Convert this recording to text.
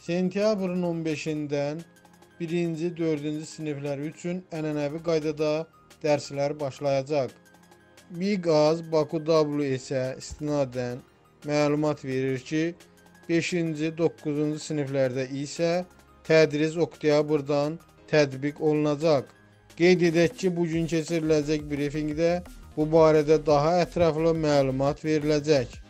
Sentyabrın 15-dən 1-ci, 4-cü siniflər üçün ənənəvi qaydada dərslər başlayacaq. Biqaz Baku W isə istinadən məlumat verir ki, 5-ci, 9-cu siniflərdə isə tədris oktyabrdan tətbiq olunacaq. Qeyd edək ki, bu gün keçiriləcək brifinqdə bu barədə daha ətraflı məlumat veriləcək.